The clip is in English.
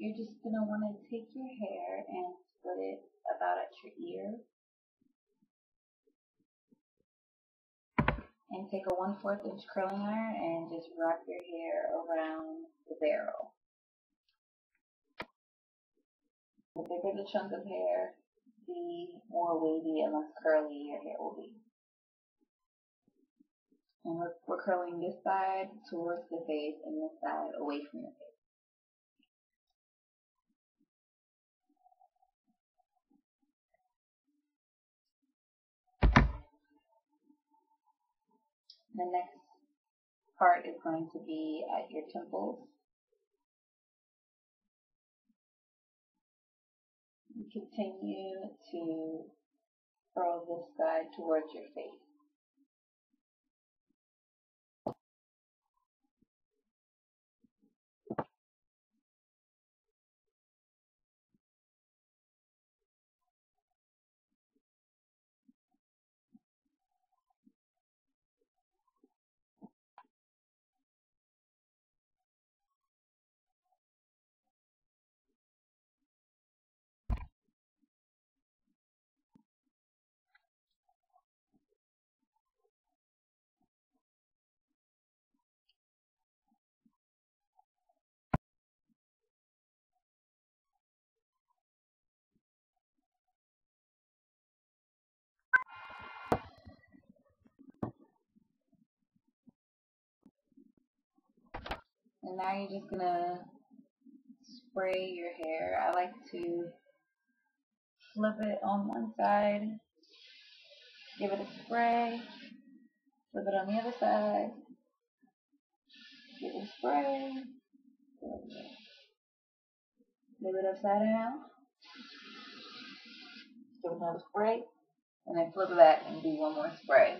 you're just going to want to take your hair and split it about at your ear. And take a 1 4 inch curling iron and just wrap your hair around the barrel. The bigger the chunk of hair, the more wavy and less curly your hair will be. And we're, we're curling this side towards the face and this side away from the face. The next part is going to be at your temples. Continue to curl this side towards your face. Now you're just gonna spray your hair. I like to flip it on one side, give it a spray, flip it on the other side, give it a spray, flip it upside down, give it another spray, and then flip it back and do one more spray.